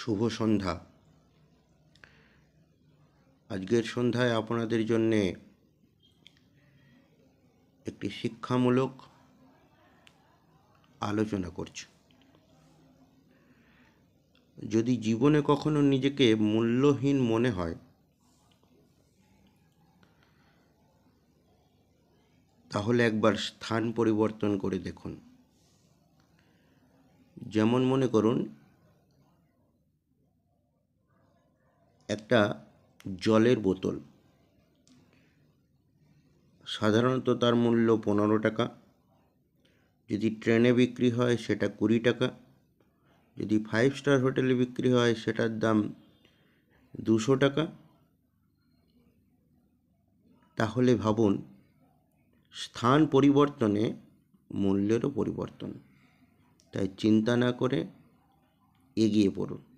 শুভ সন্ধ্যা। আজকের সন্ধ্যায় আপনাদের জন্যে একটি শিক্ষামূলক আলোচনা করছি। যদি জীবনে কখনো নিজেকে মূল্যহীন মনে হয়, তাহলে একবার স্থান পরিবর্তন করে দেখুন। যেমন মনে করুন একটা জলের বোতল। সাধারণত তার মূল্য পনেরো টাকা। যদি ট্রেনে বিক্রি হয় সেটা কুড়ি টাকা। যদি ফাইভ স্টার হোটেলে বিক্রি হয় সেটার দাম দুশো টাকা। তাহলে ভাবুন, স্থান পরিবর্তনে মূল্যেরও পরিবর্তন। তাই চিন্তা না করে এগিয়ে পড়ুন।